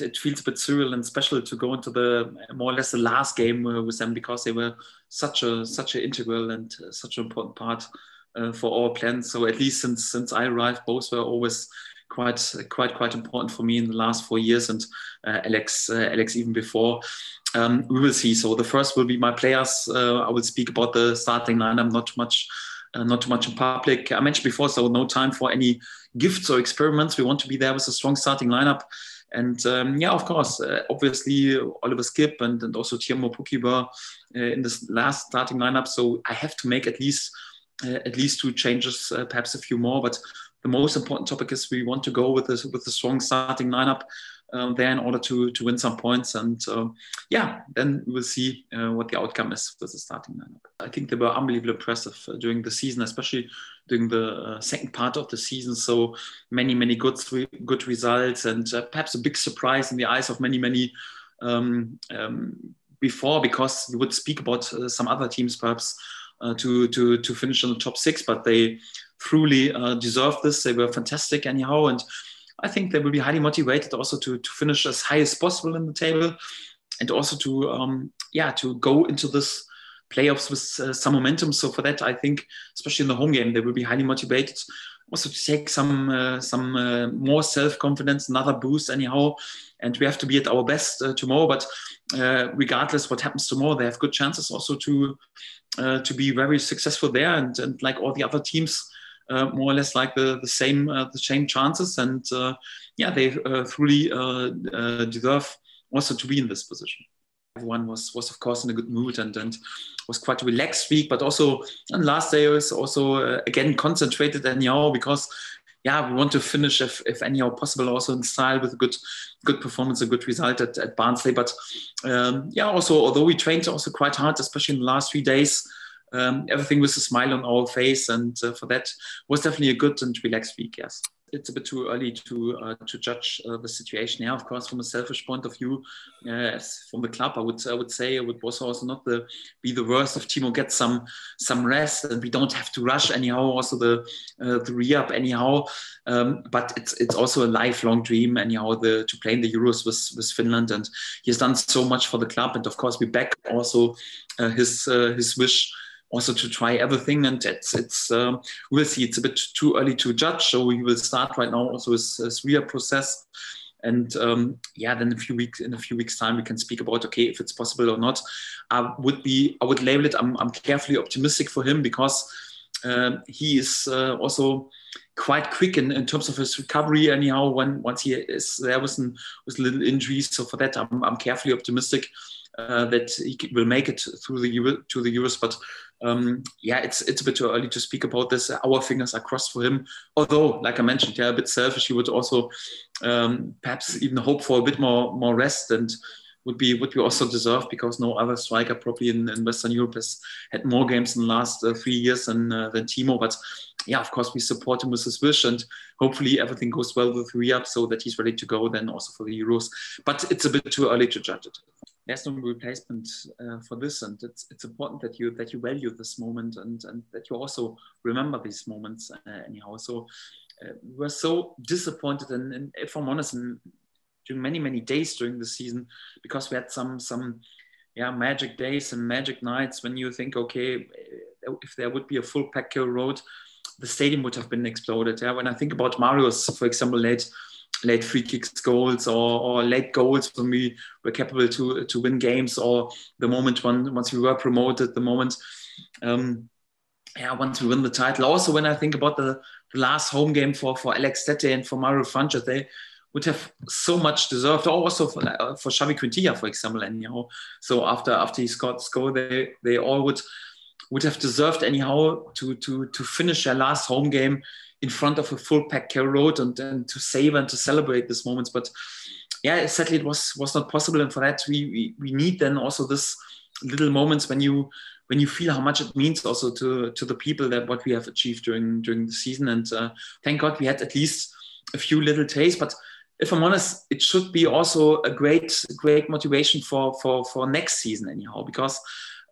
it feels a bit surreal and special to go into the more or less the last game uh, with them because they were such a such an integral and uh, such an important part uh, for our plans. So at least since since I arrived, both were always quite quite quite important for me in the last four years, and uh, Alex uh, Alex even before. Um, we will see. So the first will be my players. Uh, I will speak about the starting lineup, not much. Uh, not too much in public. I mentioned before, so no time for any gifts or experiments. We want to be there with a strong starting lineup. And um, yeah, of course, uh, obviously Oliver Skipp and, and also Teemu Pukki were uh, in this last starting lineup. So I have to make at least uh, at least two changes, uh, perhaps a few more. But the most important topic is we want to go with this with a strong starting lineup um, there in order to to win some points. And uh, yeah, then we'll see uh, what the outcome is with the starting lineup. I think they were unbelievably impressive uh, during the season, especially during the uh, second part of the season. So many many good good results, and perhaps a big surprise in the eyes of many many. Um, um, before, because you would speak about some other teams, perhaps uh, to to to finish in the top six, but they truly uh, deserve this. They were fantastic anyhow, and I think they will be highly motivated also to to finish as high as possible in the table, and also to um, yeah to go into this playoffs with uh, some momentum. So for that, I think especially in the home game, they will be highly motivated. Also to take some uh, some uh, more self confidence, another boost anyhow, and we have to be at our best uh, tomorrow. But regardless what happens tomorrow, they have good chances also to uh, to be very successful there, and, and like all the other teams, uh, more or less like the the same uh, the same chances, and uh, yeah, they uh, truly uh, deserve also to be in this position. Everyone was was of course in a good mood and and was quite a relaxed week, but also on last day was also again concentrated anyhow because yeah, we want to finish if, if anyhow possible also in style with a good good performance, a good result at, at Barnsley. But um, yeah, also although we trained also quite hard, especially in the last three days, um, everything was a smile on our face, and uh, for that was definitely a good and relaxed week. Yes it's a bit too early to uh, to judge uh, the situation. Yeah, of course, from a selfish point of view, uh, from the club, I would I would say it would also not the, be the worst if Teemu gets some some rest and we don't have to rush anyhow. Also the uh, the re-up anyhow, um, but it's it's also a lifelong dream anyhow the to play in the Euros with with Finland, and he has done so much for the club, and of course we back also uh, his his wish also to try everything. And it's, it's um, we'll see. It's a bit too early to judge. So we will start right now also with a RIA process. And um, yeah, then a few weeks in a few weeks time we can speak about okay if it's possible or not. I would be I would label it. I'm, I'm carefully optimistic for him because uh, he is uh, also quite quick in, in terms of his recovery. Anyhow, when once he is there with, an, with little injuries, so for that I'm, I'm carefully optimistic uh, that he will make it through the Euro, to the Euros. But um, yeah, it's it's a bit too early to speak about this. Our fingers are crossed for him. Although, like I mentioned, yeah, a bit selfish. He would also um, perhaps even hope for a bit more more rest and would be would be also deserved because no other striker probably in, in Western Europe has had more games in the last uh, three years than uh, than Teemu. But yeah, of course we support him with his wish and hopefully everything goes well with re-up so that he's ready to go then also for the Euros. But it's a bit too early to judge it there's no replacement uh, for this and it's it's important that you that you value this moment and and that you also remember these moments uh, anyhow. So uh, we're so disappointed and, and if i'm honest in, during many many days during the season because we had some some yeah magic days and magic nights when you think okay if there would be a full pack road the stadium would have been exploded. Yeah when i think about Mario's for example late late free kicks goals or, or late goals when we were capable to to win games or the moment when once we were promoted the moment um, yeah once we win the title. Also when I think about the, the last home game for for Alex Tettey and for Mario Vrancic they would have so much deserved. Also for, uh, for Xavi Quintilla for example and you know so after after he scored goal they they all would would have deserved anyhow to to to finish their last home game in front of a full packed Carrow Road and, and to save and to celebrate these moments. But yeah, sadly it was was not possible. And for that we, we, we need then also this little moments when you when you feel how much it means also to to the people that what we have achieved during during the season. And uh, thank God we had at least a few little tastes. But if I'm honest, it should be also a great great motivation for for for next season anyhow because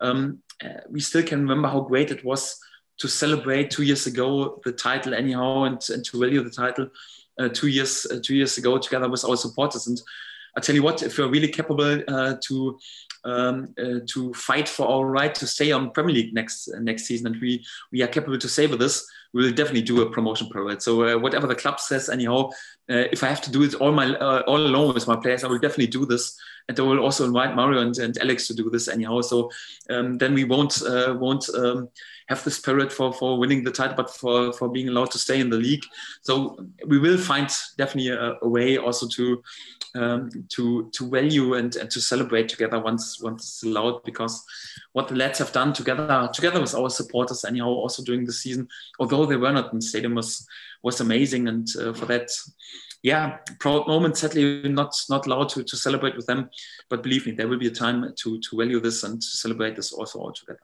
um, uh, we still can remember how great it was to celebrate two years ago the title anyhow and, and to value the title uh, two years uh, two years ago together with our supporters and I tell you what, if we're really capable uh, to um, uh, to fight for our right to stay on Premier League next next season, and we we are capable to save this, we will definitely do a promotion parade. So uh, whatever the club says, anyhow, uh, if I have to do it all my uh, all alone with my players, I will definitely do this, and I will also invite Mario and, and Alex to do this anyhow. So um, then we won't uh, won't um, have the spirit for for winning the title, but for for being allowed to stay in the league. So we will find definitely a, a way also to um, to to value and, and to celebrate together once once it's allowed because what the lads have done together together with our supporters anyhow also during the season although they were not in stadium was was amazing. And uh, for that yeah proud moment sadly not not allowed to, to celebrate with them. But believe me there will be a time to to value this and to celebrate this also all together